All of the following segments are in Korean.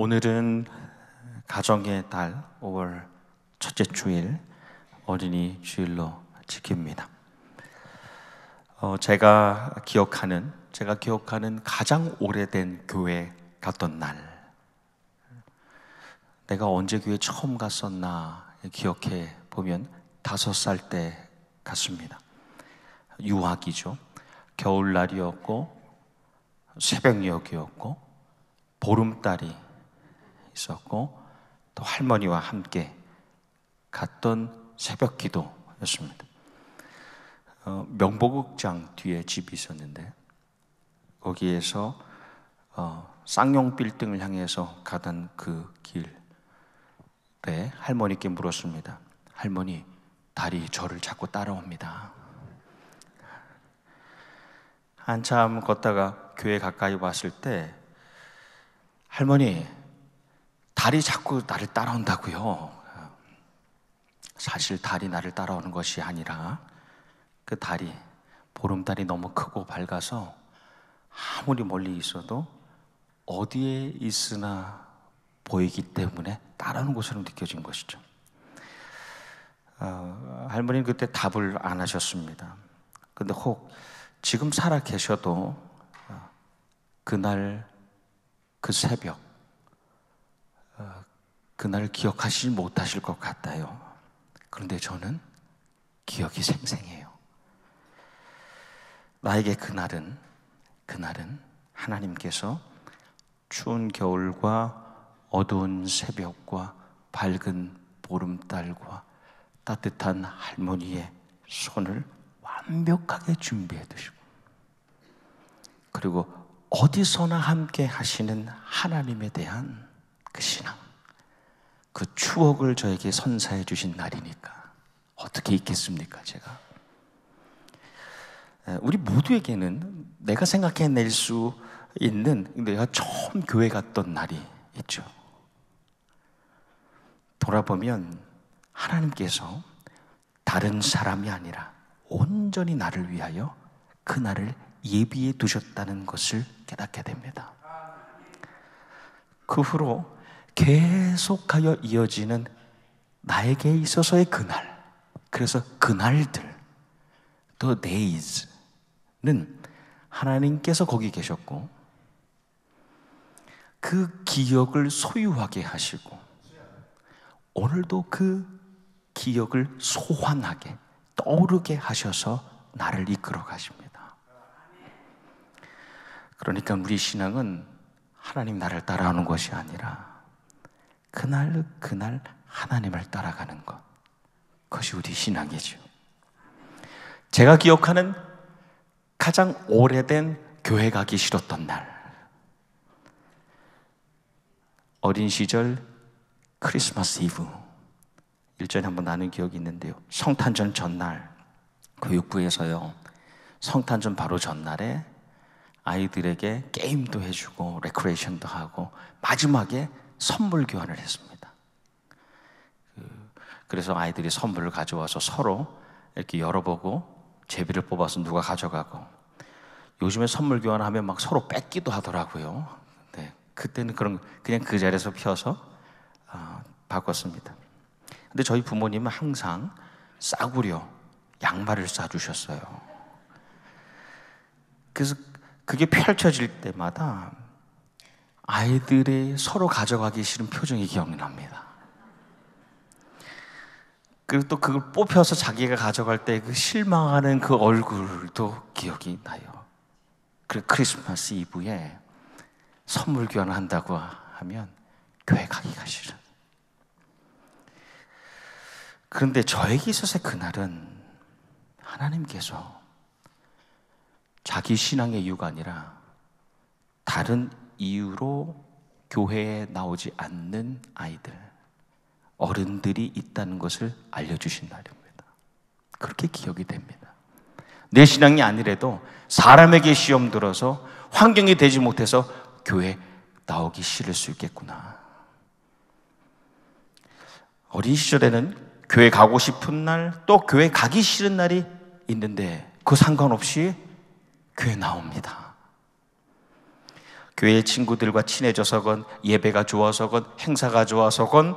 오늘은 가정의 달 5월 첫째 주일 어린이 주일로 지킵니다. 어, 제가 기억하는 제가 기억하는 가장 오래된 교회 갔던 날. 내가 언제 교회 처음 갔었나 기억해 보면 다섯 살 때 갔습니다. 유학이죠. 겨울날이었고 새벽녘이었고 보름달이 있었고 또 할머니와 함께 갔던 새벽 기도였습니다. 어, 명보극장 뒤에 집이 있었는데 거기에서 어, 쌍용 빌딩을 향해서 가던 그 길에 할머니께 물었습니다. 할머니, 달이 저를 자꾸 따라옵니다. 한참 걷다가 교회 가까이 왔을 때 할머니, 달이 자꾸 나를 따라온다고요. 사실 달이 나를 따라오는 것이 아니라 그 달이 보름달이 너무 크고 밝아서 아무리 멀리 있어도 어디에 있으나 보이기 때문에 따라오는 것처럼 느껴진 것이죠. 어, 할머니는 그때 답을 안 하셨습니다. 근데 혹 지금 살아 계셔도 어, 그날 그 새벽 어, 그날 기억하시지 못하실 것 같아요. 그런데 저는 기억이 생생해요. 나에게 그날은 그날은 하나님께서 추운 겨울과 어두운 새벽과 밝은 보름달과 따뜻한 할머니의 손을 완벽하게 준비해 두시고 그리고 어디서나 함께 하시는 하나님에 대한 그 신앙, 그 추억을 저에게 선사해 주신 날이니까 어떻게 있겠습니까, 제가? 우리 모두에게는 내가 생각해낼 수 있는 내가 처음 교회 갔던 날이 있죠. 돌아보면 하나님께서 다른 사람이 아니라 온전히 나를 위하여 그 날을 예비해 두셨다는 것을 깨닫게 됩니다. 그 후로 계속하여 이어지는 나에게 있어서의 그날, 그래서 그날들, the days는 하나님께서 거기 계셨고, 그 기억을 소유하게 하시고, 오늘도 그 기억을 소환하게, 떠오르게 하셔서 나를 이끌어 가십니다. 그러니까 우리 신앙은 하나님 나를 따라오는 것이 아니라 그날 그날 하나님을 따라가는 것. 그것이 우리 신앙이죠. 제가 기억하는 가장 오래된 교회 가기 싫었던 날. 어린 시절 크리스마스 이브 일전에 한번 나눈 기억이 있는데요. 성탄절 전날 교육부에서요. 성탄절 바로 전날에 아이들에게 게임도 해주고 레크레이션도 하고 마지막에 선물 교환을 했습니다. 그, 그래서 아이들이 선물을 가져와서 서로 이렇게 열어보고 제비를 뽑아서 누가 가져가고 요즘에 선물 교환하면 막 서로 뺏기도 하더라고요. 네, 그때는 그런 그냥 그 자리에서 펴서 어, 바꿨습니다. 근데 저희 부모님은 항상 싸구려 양말을 싸주셨어요. 그래서 그게 펼쳐질 때마다 아이들이 서로 가져가기 싫은 표정이 기억납니다. 그리고 또 그걸 뽑혀서 자기가 가져갈 때 그 실망하는 그 얼굴도 기억이 나요. 그 크리스마스 이브에 선물 교환을 한다고 하면 교회 가기가 싫은. 그런데 저에게 있어서 그날은 하나님께서 자기 신앙의 이유가 아니라 다른 이유로 교회에 나오지 않는 아이들, 어른들이 있다는 것을 알려주신 날입니다. 그렇게 기억이 됩니다. 내 신앙이 아니래도 사람에게 시험 들어서 환경이 되지 못해서 교회 나오기 싫을 수 있겠구나. 어린 시절에는 교회 가고 싶은 날, 또 교회 가기 싫은 날이 있는데 그 상관없이 교회 나옵니다. 교회 친구들과 친해져서건 예배가 좋아서건 행사가 좋아서건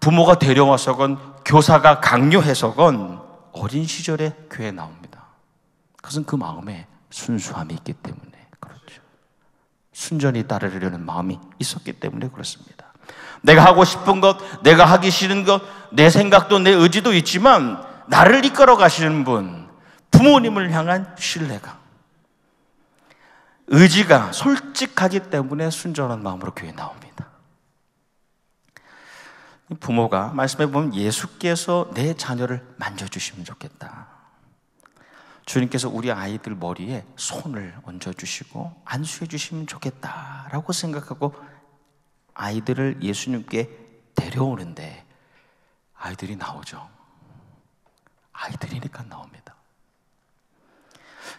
부모가 데려와서건 교사가 강요해서건 어린 시절에 교회에 나옵니다. 그것은 그 마음에 순수함이 있기 때문에 그렇죠. 순전히 따르려는 마음이 있었기 때문에 그렇습니다. 내가 하고 싶은 것, 내가 하기 싫은 것, 내 생각도 내 의지도 있지만 나를 이끌어 가시는 분, 부모님을 향한 신뢰가 의지가 솔직하기 때문에 순전한 마음으로 교회에 나옵니다. 부모가 말씀해 보면 예수께서 내 자녀를 만져주시면 좋겠다. 주님께서 우리 아이들 머리에 손을 얹어주시고 안수해 주시면 좋겠다라고 생각하고 아이들을 예수님께 데려오는데 아이들이 나오죠. 아이들이니까 나옵니다.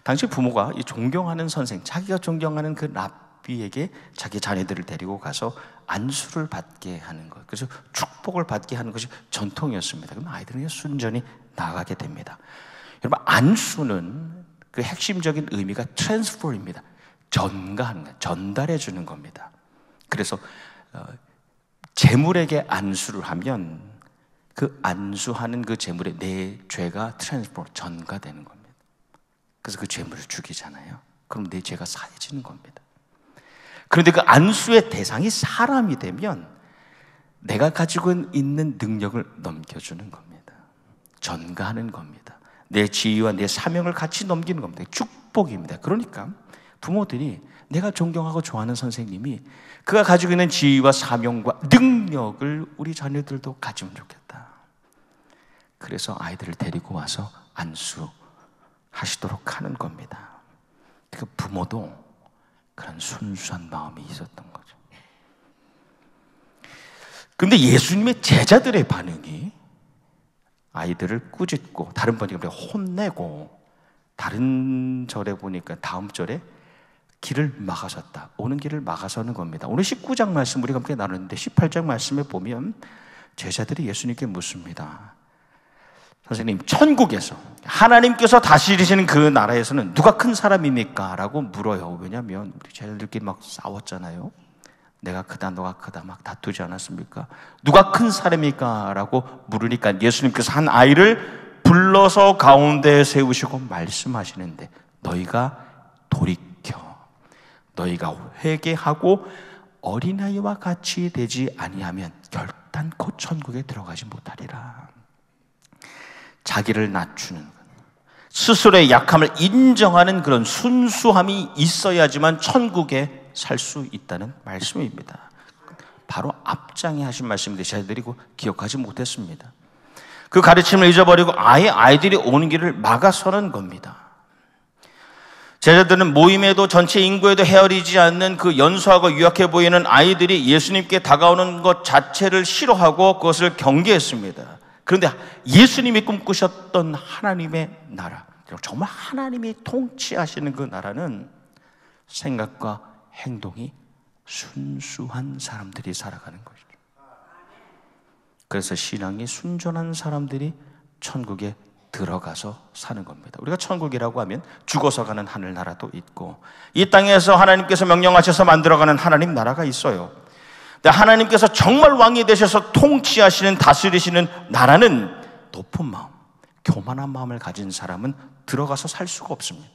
당시 부모가 이 존경하는 선생, 자기가 존경하는 그 랍비에게 자기 자녀들을 데리고 가서 안수를 받게 하는 것, 그래서 축복을 받게 하는 것이 전통이었습니다. 그럼 아이들은 순전히 나가게 됩니다. 여러분, 안수는 그 핵심적인 의미가 트랜스퍼입니다. 전가하는 것, 전달해 주는 겁니다. 그래서 어, 제물에게 안수를 하면 그 안수하는 그 제물에 내 죄가 transfer 전가되는 겁니다. 그래서 그 제물을 죽이잖아요. 그럼 내 죄가 사해지는 겁니다. 그런데 그 안수의 대상이 사람이 되면 내가 가지고 있는 능력을 넘겨주는 겁니다. 전가하는 겁니다. 내 지위와 내 사명을 같이 넘기는 겁니다. 축복입니다. 그러니까 부모들이 내가 존경하고 좋아하는 선생님이 그가 가지고 있는 지위와 사명과 능력을 우리 자녀들도 가지면 좋겠다. 그래서 아이들을 데리고 와서 안수 하시도록 하는 겁니다. 그 부모도 그런 순수한 마음이 있었던 거죠. 근데 예수님의 제자들의 반응이 아이들을 꾸짖고 다른 번역에 혼내고 다른 절에 보니까 다음 절에 길을 막아섰다. 오는 길을 막아서는 겁니다. 오늘 19장 말씀 우리가 함께 나누는데 18장 말씀에 보면 제자들이 예수님께 묻습니다. 선생님, 천국에서 하나님께서 다스리시는 그 나라에서는 누가 큰 사람입니까? 라고 물어요. 왜냐하면 우리 제자들끼리 막 싸웠잖아요. 내가 크다, 너가 크다 막 다투지 않았습니까? 누가 큰 사람입니까? 라고 물으니까 예수님께서 한 아이를 불러서 가운데 세우시고 말씀하시는데 너희가 돌이켜 너희가 회개하고 어린아이와 같이 되지 아니하면 결단코 천국에 들어가지 못하리라. 자기를 낮추는 스스로의 약함을 인정하는 그런 순수함이 있어야지만 천국에 살 수 있다는 말씀입니다. 바로 앞장에 하신 말씀인데 제자들이 기억하지 못했습니다. 그 가르침을 잊어버리고 아예 아이들이 오는 길을 막아서는 겁니다. 제자들은 모임에도 전체 인구에도 헤아리지 않는 그 연소하고 유약해 보이는 아이들이 예수님께 다가오는 것 자체를 싫어하고 그것을 경계했습니다. 그런데 예수님이 꿈꾸셨던 하나님의 나라, 정말 하나님이 통치하시는 그 나라는 생각과 행동이 순수한 사람들이 살아가는 것이죠. 그래서 신앙이 순전한 사람들이 천국에 들어가서 사는 겁니다. 우리가 천국이라고 하면 죽어서 가는 하늘나라도 있고 이 땅에서 하나님께서 명령하셔서 만들어가는 하나님 나라가 있어요. 하나님께서 정말 왕이 되셔서 통치하시는 다스리시는 나라는 높은 마음, 교만한 마음을 가진 사람은 들어가서 살 수가 없습니다.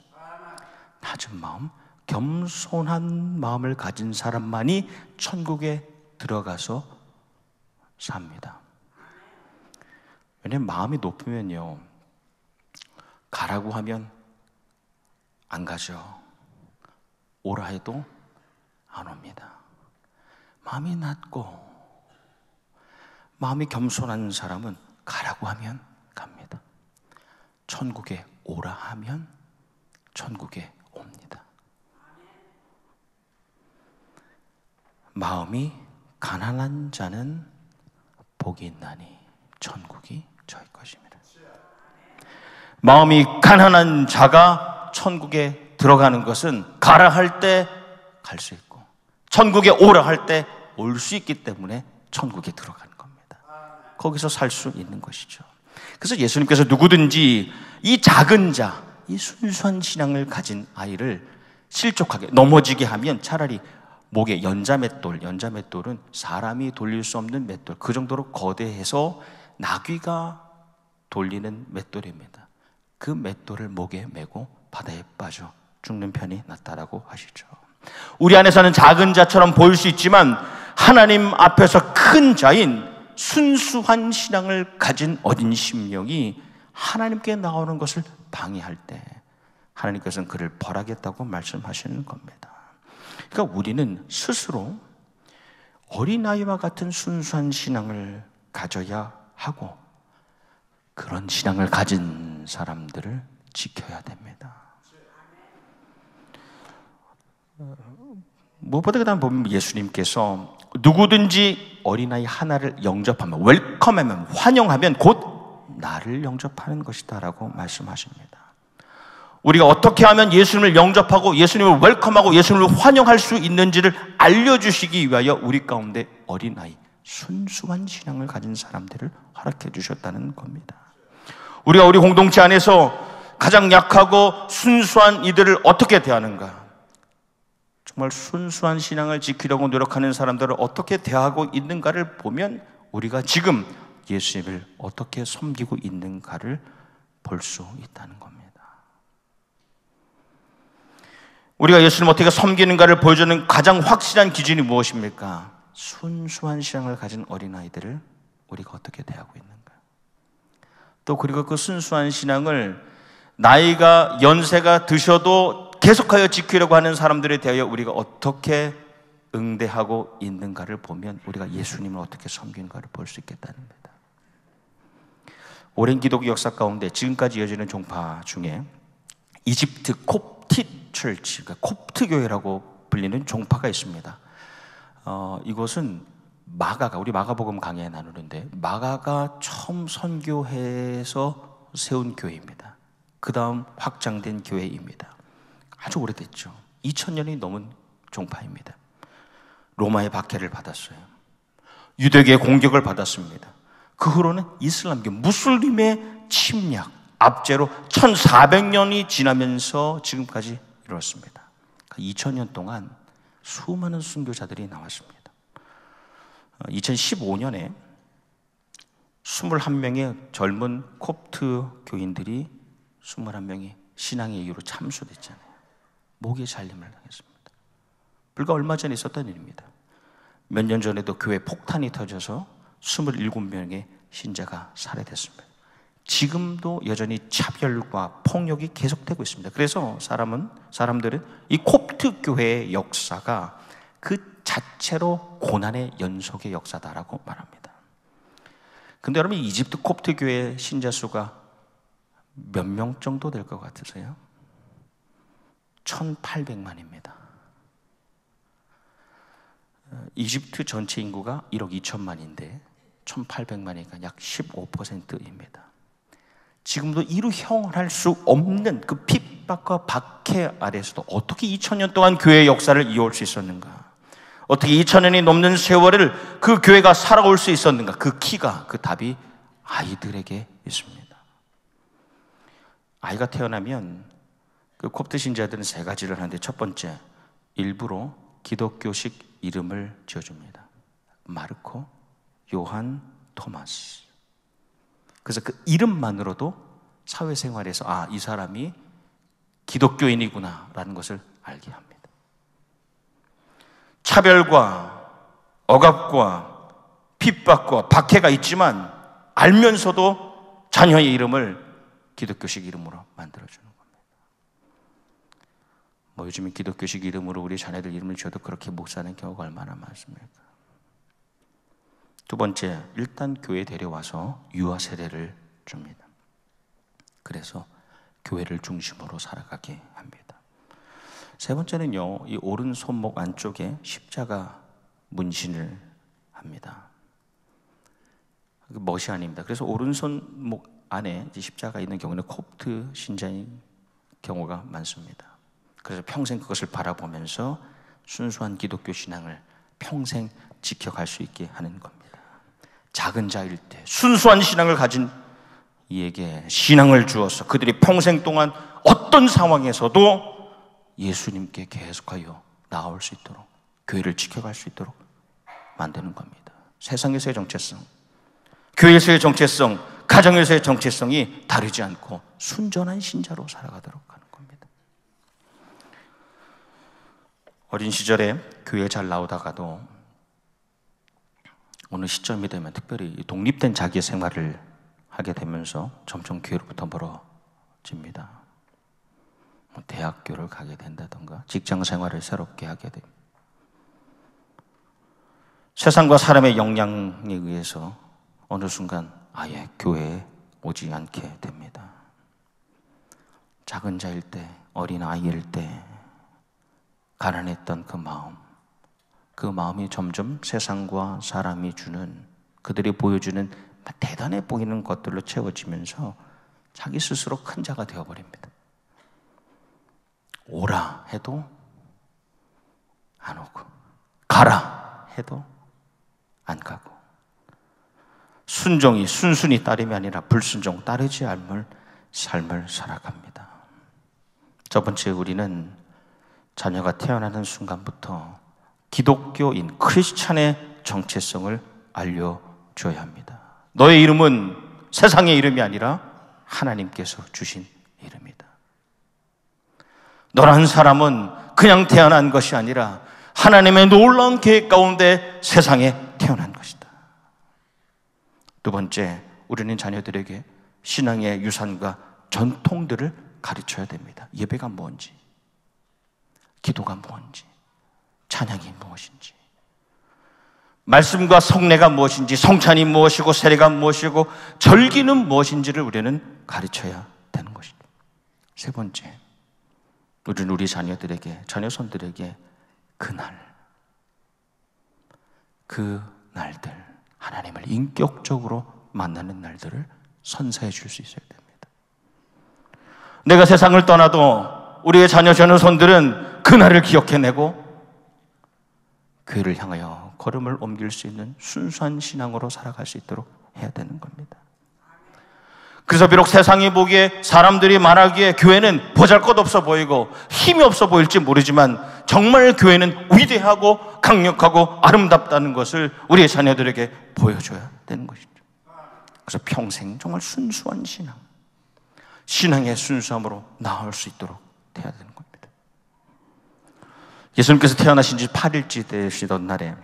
낮은 마음, 겸손한 마음을 가진 사람만이 천국에 들어가서 삽니다. 왜냐면 마음이 높으면요, 가라고 하면 안 가죠. 오라 해도 안 옵니다. 마음이 낮고 마음이 겸손한 사람은 가라고 하면 갑니다. 천국에 오라 하면 천국에 옵니다. 마음이 가난한 자는 복이 있나니 천국이 저희 것입니다. 마음이 가난한 자가 천국에 들어가는 것은 가라 할 때 갈 수 있고 천국에 오라 할 때 올 수 있기 때문에 천국에 들어가는 겁니다. 거기서 살 수 있는 것이죠. 그래서 예수님께서 누구든지 이 작은 자, 이 순수한 신앙을 가진 아이를 실족하게 넘어지게 하면 차라리 목에 연자맷돌, 연자맷돌은 사람이 돌릴 수 없는 맷돌, 그 정도로 거대해서 나귀가 돌리는 맷돌입니다. 그 맷돌을 목에 메고 바다에 빠져 죽는 편이 낫다라고 하시죠. 우리 안에서는 작은 자처럼 보일 수 있지만 하나님 앞에서 큰 자인 순수한 신앙을 가진 어린 심령이 하나님께 나오는 것을 방해할 때 하나님께서는 그를 벌하겠다고 말씀하시는 겁니다. 그러니까 우리는 스스로 어린아이와 같은 순수한 신앙을 가져야 하고 그런 신앙을 가진 사람들을 지켜야 됩니다. 무엇보다 그다음 보면 예수님께서 누구든지 어린아이 하나를 영접하면 웰컴하면 환영하면 곧 나를 영접하는 것이다라고 말씀하십니다. 우리가 어떻게 하면 예수님을 영접하고 예수님을 웰컴하고 예수님을 환영할 수 있는지를 알려주시기 위하여 우리 가운데 어린아이, 순수한 신앙을 가진 사람들을 허락해 주셨다는 겁니다. 우리가 우리 공동체 안에서 가장 약하고 순수한 이들을 어떻게 대하는가? 정말 순수한 신앙을 지키려고 노력하는 사람들을 어떻게 대하고 있는가를 보면 우리가 지금 예수님을 어떻게 섬기고 있는가를 볼 수 있다는 겁니다. 우리가 예수님을 어떻게 섬기는가를 보여주는 가장 확실한 기준이 무엇입니까? 순수한 신앙을 가진 어린아이들을 우리가 어떻게 대하고 있는가? 또 그리고 그 순수한 신앙을 나이가 연세가 드셔도 계속하여 지키려고 하는 사람들에 대하여 우리가 어떻게 응대하고 있는가를 보면 우리가 예수님을 어떻게 섬기는가를 볼 수 있겠다는 겁니다. 오랜 기독교 역사 가운데 지금까지 이어지는 종파 중에 이집트 콥티 철치, 그러니까 콥트 교회라고 불리는 종파가 있습니다. 어, 이것은 마가가 우리 마가복음 강의에 나누는데 마가가 처음 선교해서 세운 교회입니다. 그 다음 확장된 교회입니다. 아주 오래됐죠. 2000년이 넘은 종파입니다. 로마의 박해를 받았어요. 유대계의 공격을 받았습니다. 그 후로는 이슬람교, 무슬림의 침략, 압제로 1400년이 지나면서 지금까지 이루었습니다. 2000년 동안 수많은 순교자들이 나왔습니다. 2015년에 21명의 젊은 콥트 교인들이 21명이 신앙의 이유로 참수됐잖아요. 목에 잘림을 당했습니다. 불과 얼마 전에 있었던 일입니다. 몇 년 전에도 교회 폭탄이 터져서 27명의 신자가 살해됐습니다. 지금도 여전히 차별과 폭력이 계속되고 있습니다. 그래서 사람은 사람들은 이 콥트 교회의 역사가 그 자체로 고난의 연속의 역사다라고 말합니다. 근데 여러분 이집트 콥트 교회 신자 수가 몇 명 정도 될 것 같으세요? 1,800만입니다. 이집트 전체 인구가 1억 2천만인데 1,800만이니까 약 15%입니다. 지금도 이루형할 수 없는 그 핍박과 박해 아래서도 어떻게 2000년 동안 교회의 역사를 이어올 수 있었는가? 어떻게 2000년이 넘는 세월을 그 교회가 살아올 수 있었는가? 그 키가, 그 답이 아이들에게 있습니다. 아이가 태어나면 그 콥트 신자들은 세 가지를 하는데 첫 번째, 일부러 기독교식 이름을 지어줍니다. 마르코, 요한, 토마스. 그래서 그 이름만으로도 사회생활에서 아, 이 사람이 기독교인이구나 라는 것을 알게 합니다. 차별과 억압과 핍박과 박해가 있지만 알면서도 자녀의 이름을 기독교식 이름으로 만들어주는. 뭐 요즘에 기독교식 이름으로 우리 자녀들 이름을 지어도 그렇게 못 사는 경우가 얼마나 많습니까? 두 번째, 일단 교회 데려와서 유아 세례를 줍니다. 그래서 교회를 중심으로 살아가게 합니다. 세 번째는요, 이 오른 손목 안쪽에 십자가 문신을 합니다. 그 멋이 아닙니다. 그래서 오른손목 안에 십자가 있는 경우는 콥트 신자인 경우가 많습니다. 그래서 평생 그것을 바라보면서 순수한 기독교 신앙을 평생 지켜갈 수 있게 하는 겁니다. 작은 자일 때 순수한 신앙을 가진 이에게 신앙을 주어서 그들이 평생 동안 어떤 상황에서도 예수님께 계속하여 나올 수 있도록 교회를 지켜갈 수 있도록 만드는 겁니다. 세상에서의 정체성, 교회에서의 정체성, 가정에서의 정체성이 다르지 않고 순전한 신자로 살아가도록 하는 겁니다. 어린 시절에 교회 잘 나오다가도 어느 시점이 되면 특별히 독립된 자기 생활을 하게 되면서 점점 교회로부터 멀어집니다. 뭐 대학교를 가게 된다던가 직장 생활을 새롭게 하게 됩니다. 세상과 사람의 영향에 의해서 어느 순간 아예 교회에 오지 않게 됩니다. 작은 자일 때, 어린 아이일 때, 가난했던 그 마음, 그 마음이 점점 세상과 사람이 주는, 그들이 보여주는 대단해 보이는 것들로 채워지면서 자기 스스로 큰 자가 되어버립니다. 오라 해도 안 오고, 가라 해도 안 가고, 순종이 순순히 따름이 아니라 불순종 따르지 않을 삶을 살아갑니다. 첫 번째 우리는 자녀가 태어나는 순간부터 기독교인 크리스찬의 정체성을 알려줘야 합니다. 너의 이름은 세상의 이름이 아니라 하나님께서 주신 이름이다. 너란 사람은 그냥 태어난 것이 아니라 하나님의 놀라운 계획 가운데 세상에 태어난 것이다. 두 번째, 우리는 자녀들에게 신앙의 유산과 전통들을 가르쳐야 됩니다. 예배가 뭔지, 기도가 뭔지, 찬양이 무엇인지, 말씀과 성례가 무엇인지, 성찬이 무엇이고, 세례가 무엇이고, 절기는 무엇인지를 우리는 가르쳐야 되는 것입니다. 세 번째, 우리는 우리 자녀들에게, 자녀손들에게 그날, 그 날들, 하나님을 인격적으로 만나는 날들을 선사해 줄 수 있어야 됩니다. 내가 세상을 떠나도 우리의 자녀 자녀손들은 그날을 기억해내고 교회를 향하여 걸음을 옮길 수 있는 순수한 신앙으로 살아갈 수 있도록 해야 되는 겁니다. 그래서 비록 세상이 보기에 사람들이 말하기에 교회는 보잘 것 없어 보이고 힘이 없어 보일지 모르지만 정말 교회는 위대하고 강력하고 아름답다는 것을 우리의 자녀들에게 보여줘야 되는 것이죠. 그래서 평생 정말 순수한 신앙, 신앙의 순수함으로 나올 수 있도록 돼야 되는 겁니다. 예수님께서 태어나신 지 8일째 되시던 날에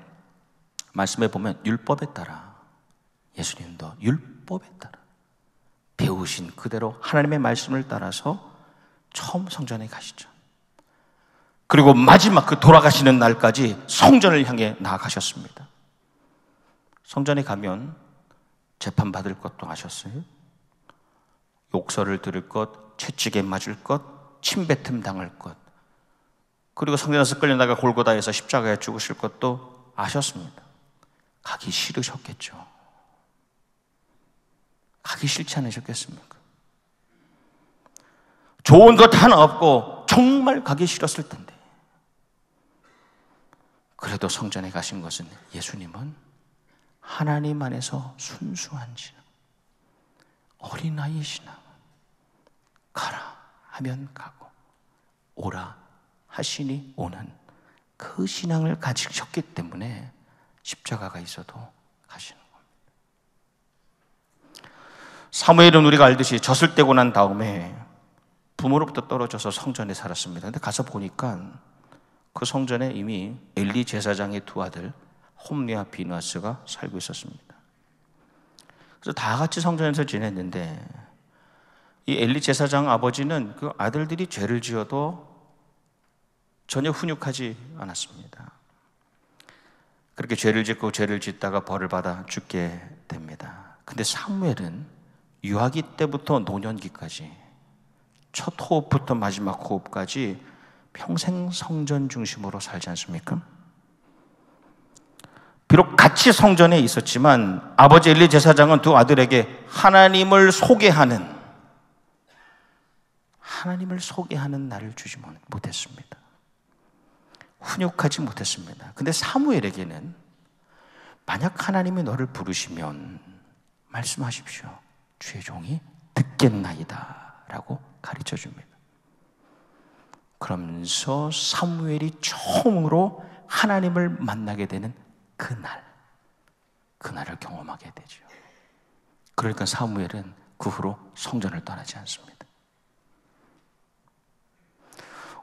말씀에 보면 율법에 따라 예수님도 율법에 따라 배우신 그대로 하나님의 말씀을 따라서 처음 성전에 가시죠. 그리고 마지막 그 돌아가시는 날까지 성전을 향해 나아가셨습니다. 성전에 가면 재판받을 것도 아셨어요? 욕설을 들을 것, 채찍에 맞을 것, 침뱉음 당할 것, 그리고 성전에서 끌려나가 골고다에서 십자가에 죽으실 것도 아셨습니다. 가기 싫으셨겠죠. 가기 싫지 않으셨겠습니까? 좋은 것 하나 없고 정말 가기 싫었을 텐데. 그래도 성전에 가신 것은 예수님은 하나님 안에서 순수한 신앙, 어린아이 신앙, 가라 하면 가고, 오라 하시니 오는 그 신앙을 가지셨기 때문에 십자가가 있어도 가시는 사무엘은 우리가 알듯이 젖을 떼고 난 다음에 부모로부터 떨어져서 성전에 살았습니다. 근데 가서 보니까 그 성전에 이미 엘리 제사장의 두 아들 홈리와 비누아스가 살고 있었습니다. 그래서 다 같이 성전에서 지냈는데 이 엘리 제사장 아버지는 그 아들들이 죄를 지어도 전혀 훈육하지 않았습니다. 그렇게 죄를 짓고 죄를 짓다가 벌을 받아 죽게 됩니다. 근데 사무엘은 유아기 때부터 노년기까지 첫 호흡부터 마지막 호흡까지 평생 성전 중심으로 살지 않습니까? 비록 같이 성전에 있었지만 아버지 엘리 제사장은 두 아들에게 하나님을 소개하는 하나님을 소개하는 날을 주지 못했습니다. 훈육하지 못했습니다. 근데 사무엘에게는 만약 하나님이 너를 부르시면 말씀하십시오. 주의 종이 듣겠나이다 라고 가르쳐 줍니다. 그러면서 사무엘이 처음으로 하나님을 만나게 되는 그날, 그날을 경험하게 되죠. 그러니까 사무엘은 그 후로 성전을 떠나지 않습니다.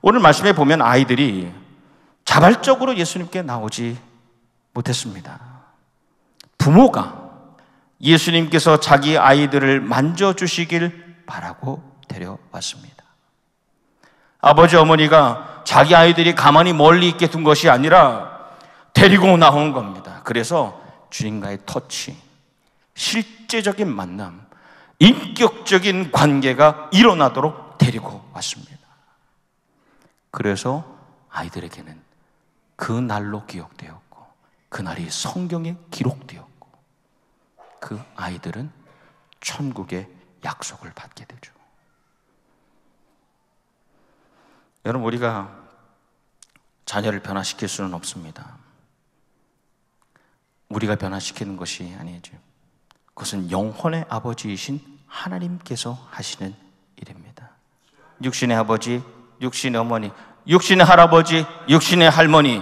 오늘 말씀에 보면 아이들이 자발적으로 예수님께 나오지 못했습니다. 부모가 예수님께서 자기 아이들을 만져주시길 바라고 데려왔습니다. 아버지, 어머니가 자기 아이들이 가만히 멀리 있게 둔 것이 아니라 데리고 나온 겁니다. 그래서 주님과의 터치, 실제적인 만남, 인격적인 관계가 일어나도록 데리고 왔습니다. 그래서 아이들에게는 그 날로 기억되었고, 그 날이 성경에 기록되었고, 그 아이들은 천국의 약속을 받게 되죠. 여러분, 우리가 자녀를 변화시킬 수는 없습니다. 우리가 변화시키는 것이 아니죠. 그것은 영혼의 아버지이신 하나님께서 하시는 일입니다. 육신의 아버지, 육신의 어머니, 육신의 할아버지, 육신의 할머니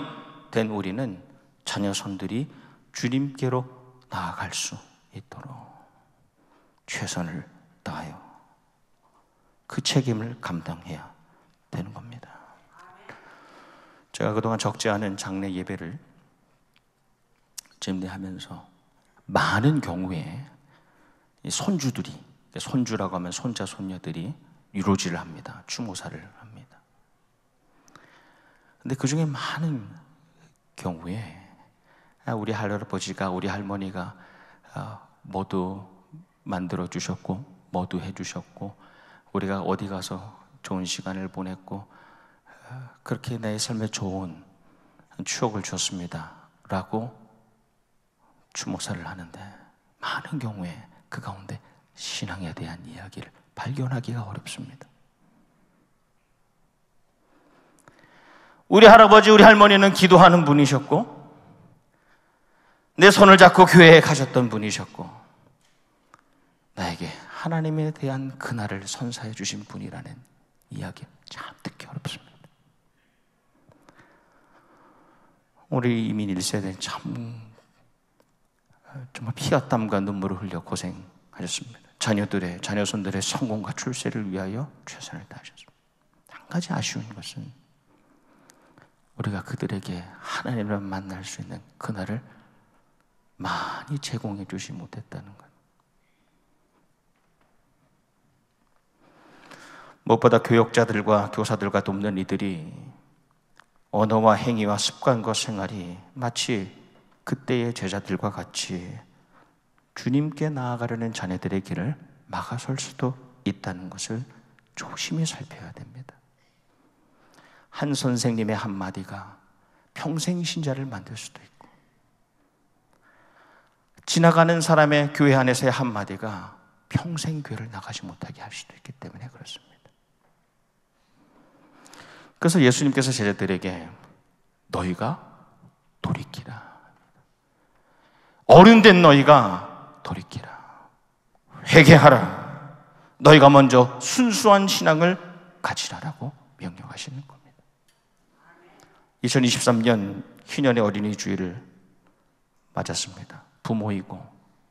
된 우리는 자녀 손들이 주님께로 나아갈 수 있도록 최선을 다하여 그 책임을 감당해야 되는 겁니다. 제가 그동안 적지 않은 장례 예배를 집례하면서 많은 경우에 손주들이 손주라고 하면 손자 손녀들이 유로지를 합니다. 추모사를 합니다. 근데 그 중에 많은 경우에 우리 할아버지가 우리 할머니가 어, 모두 만들어 주셨고 모두 해 주셨고 우리가 어디 가서 좋은 시간을 보냈고 어, 그렇게 내 삶에 좋은 추억을 줬습니다라고 추모사를 하는데 많은 경우에 그 가운데 신앙에 대한 이야기를 발견하기가 어렵습니다. 우리 할아버지, 우리 할머니는 기도하는 분이셨고, 내 손을 잡고 교회에 가셨던 분이셨고, 나에게 하나님에 대한 그날을 선사해 주신 분이라는 이야기 참 듣기 어렵습니다. 우리 이민 1세대 참 정말 피와 땀과 눈물을 흘려 고생하셨습니다. 자녀들의 자녀손들의 성공과 출세를 위하여 최선을 다하셨습니다. 한 가지 아쉬운 것은 우리가 그들에게 하나님을 만날 수 있는 그날을 많이 제공해 주지 못했다는 것. 무엇보다 교역자들과 교사들과 돕는 이들이 언어와 행위와 습관과 생활이 마치 그때의 제자들과 같이 주님께 나아가려는 자녀들의 길을 막아설 수도 있다는 것을 조심히 살펴야 됩니다. 한 선생님의 한마디가 평생 신자를 만들 수도 있고, 지나가는 사람의 교회 안에서의 한마디가 평생 교회를 나가지 못하게 할 수도 있기 때문에 그렇습니다. 그래서 예수님께서 제자들에게 너희가 돌이키라. 어른 된 너희가 돌이키라. 회개하라. 너희가 먼저 순수한 신앙을 가지라라고 명령하시는 겁니다. 2023년 희년의 어린이 주일을 맞았습니다. 부모이고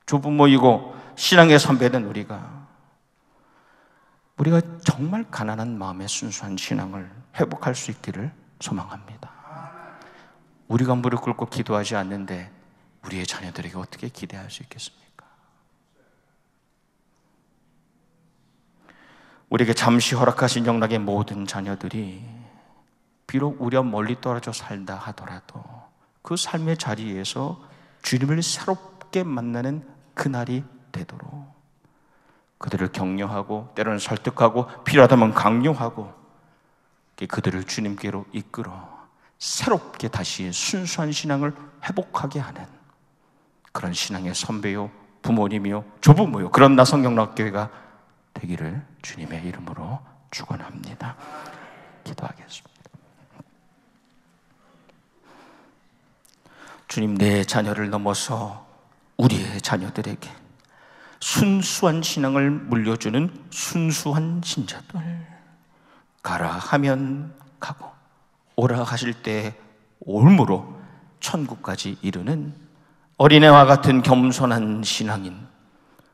조부모이고 신앙의 선배는 우리가 우리가 정말 가난한 마음의 순수한 신앙을 회복할 수 있기를 소망합니다. 우리가 무릎 꿇고 기도하지 않는데 우리의 자녀들에게 어떻게 기대할 수 있겠습니까? 우리에게 잠시 허락하신 영락의 모든 자녀들이 비록 우리 멀리 떨어져 살다 하더라도 그 삶의 자리에서 주님을 새롭게 만나는 그날이 되도록 그들을 격려하고 때로는 설득하고 필요하다면 강요하고 그들을 주님께로 이끌어 새롭게 다시 순수한 신앙을 회복하게 하는 그런 신앙의 선배요 부모님이요 조부모요 그런 나성경락교회가 되기를 주님의 이름으로 축원합니다. 기도하겠습니다. 주님 내 자녀를 넘어서 우리의 자녀들에게 순수한 신앙을 물려주는 순수한 신자들 가라 하면 가고 오라 하실 때 올무로 천국까지 이르는 어린애와 같은 겸손한 신앙인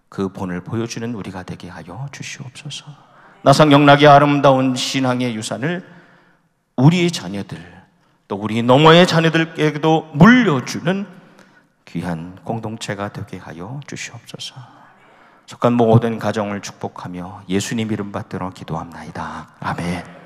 그 본을 보여주는 우리가 되게 하여 주시옵소서. 나상 영락의 아름다운 신앙의 유산을 우리의 자녀들 또 우리 너머의 자녀들에게도 물려주는 귀한 공동체가 되게 하여 주시옵소서. 속한 모든 가정을 축복하며 예수님 이름 받들어 기도합나이다. 아멘.